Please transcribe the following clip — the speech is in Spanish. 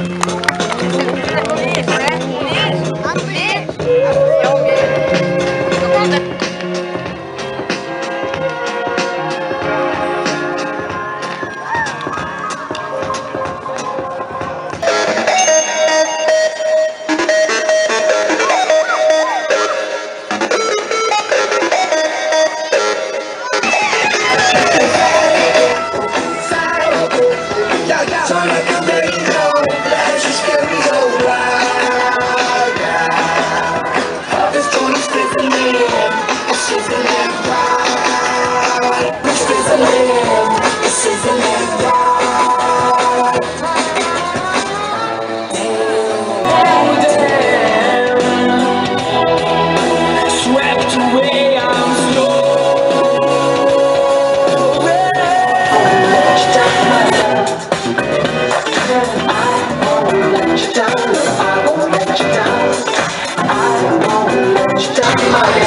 Gracias. Everybody.